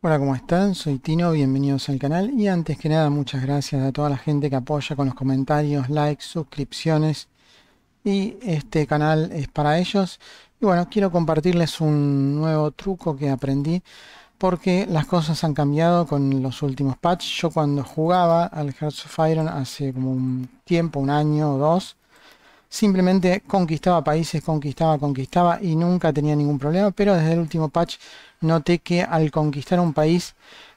Hola, ¿cómo están? Soy Tino, bienvenidos al canal y antes que nada muchas gracias a toda la gente que apoya con los comentarios, likes, suscripciones y este canal es para ellos. Y bueno, quiero compartirles un nuevo truco que aprendí porque las cosas han cambiado con los últimos patches. Yo cuando jugaba al Hearts of Iron hace como un tiempo, un año o dos, simplemente conquistaba países, conquistaba, conquistaba y nunca tenía ningún problema, pero desde el último patch noté que al conquistar un país,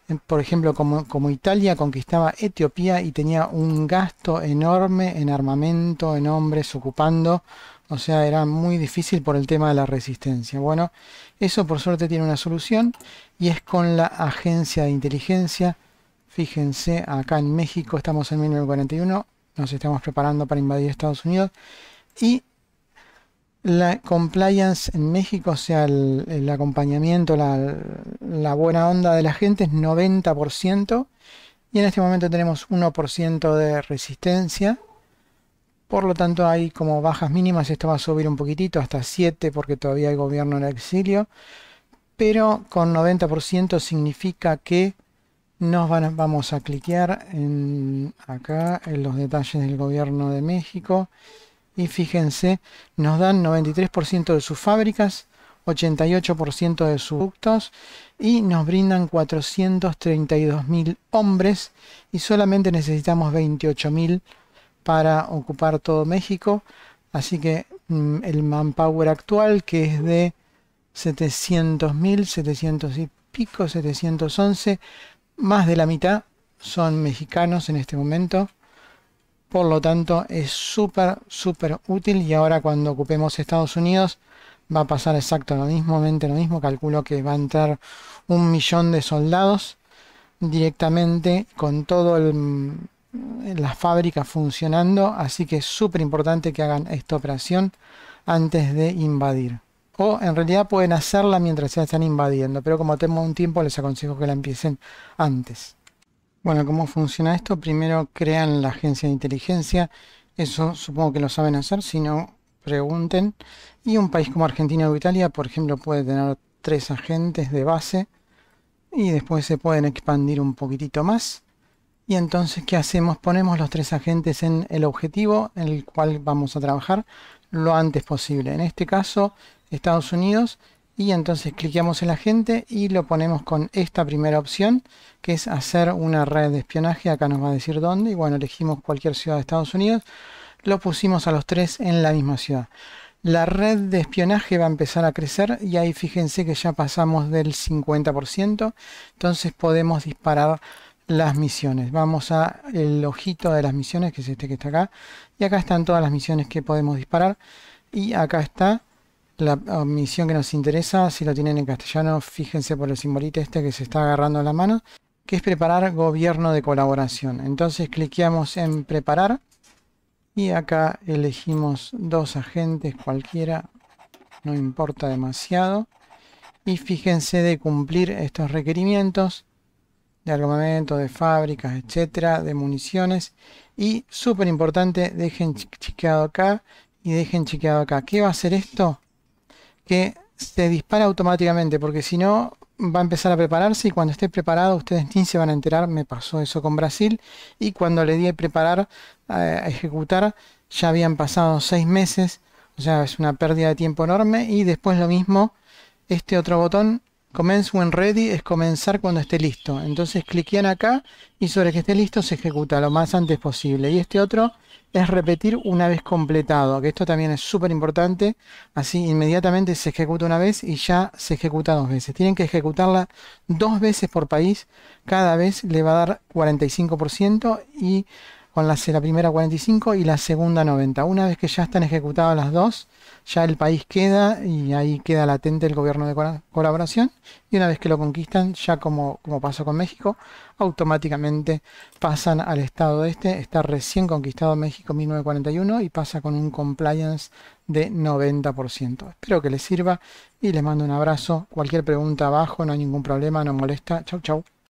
eh, por ejemplo como, como Italia, conquistaba Etiopía y tenía un gasto enorme en armamento, en hombres ocupando, o sea, era muy difícil por el tema de la resistencia. Bueno, eso por suerte tiene una solución y es con la agencia de inteligencia. Fíjense, acá en México estamos en 1941, nos estamos preparando para invadir Estados Unidos y la compliance en México, o sea, el, acompañamiento, la, la, buena onda de la gente es 90% y en este momento tenemos 1% de resistencia. Por lo tanto hay como bajas mínimas, esto va a subir un poquitito hasta 7 porque todavía hay gobierno en exilio. Pero con 90% significa que nos vamos a cliquear en acá en los detalles del gobierno de México y fíjense, nos dan 93% de sus fábricas, 88% de sus productos y nos brindan 432.000 hombres y solamente necesitamos 28.000 para ocupar todo México. Así que mm, el manpower actual que es de 700.000, 700 y pico, 711, más de la mitad son mexicanos en este momento. Por lo tanto, es súper, súper útil. Y ahora cuando ocupemos Estados Unidos, va a pasar exacto lo mismo, lo mismo. Calculo que va a entrar un millón de soldados directamente con todo la fábrica funcionando. Así que es súper importante que hagan esta operación antes de invadir. O en realidad pueden hacerla mientras se están invadiendo, pero como tengo un tiempo les aconsejo que la empiecen antes. Bueno, ¿cómo funciona esto? Primero crean la agencia de inteligencia. Eso supongo que lo saben hacer, si no, pregunten. Y un país como Argentina o Italia, por ejemplo, puede tener tres agentes de base y después se pueden expandir un poquitito más. Y entonces, ¿qué hacemos? Ponemos los tres agentes en el objetivo en el cual vamos a trabajar lo antes posible. En este caso, Estados Unidos y entonces cliqueamos en la gente y lo ponemos con esta primera opción que es hacer una red de espionaje. Acá nos va a decir dónde y bueno elegimos cualquier ciudad de Estados Unidos. Lo pusimos a los tres en la misma ciudad. La red de espionaje va a empezar a crecer y ahí fíjense que ya pasamos del 50% entonces podemos disparar las misiones. Vamos a el ojito de las misiones que es este que está acá. Y acá están todas las misiones que podemos disparar. Y acá está la misión que nos interesa, si lo tienen en castellano, fíjense por el simbolito este que se está agarrando a la mano, que es preparar gobierno de colaboración. Entonces cliqueamos en preparar y acá elegimos dos agentes cualquiera, no importa demasiado. Y fíjense de cumplir estos requerimientos de armamento, de fábricas, etcétera, de municiones. Y súper importante, dejen chequeado acá y dejen chequeado acá. ¿Qué va a hacer esto? Que se dispara automáticamente, porque si no va a empezar a prepararse y cuando esté preparado ustedes ni se van a enterar, me pasó eso con Brasil y cuando le di a preparar, a ejecutar, ya habían pasado seis meses, o sea, es una pérdida de tiempo enorme y después lo mismo, este otro botón, Commence when ready, es comenzar cuando esté listo. Entonces cliquean acá y sobre que esté listo se ejecuta lo más antes posible. Y este otro es repetir una vez completado, que esto también es súper importante, así inmediatamente se ejecuta una vez y ya se ejecuta dos veces. Tienen que ejecutarla dos veces por país, cada vez le va a dar 45% y con la, la primera 45 y la segunda 90. Una vez que ya están ejecutadas las dos, ya el país queda y ahí queda latente el gobierno de colaboración y una vez que lo conquistan, ya como, como pasó con México, automáticamente pasan al estado este, está recién conquistado México 1941 y pasa con un compliance de 90%. Espero que les sirva y les mando un abrazo. Cualquier pregunta abajo, no hay ningún problema, no molesta. Chau, chau.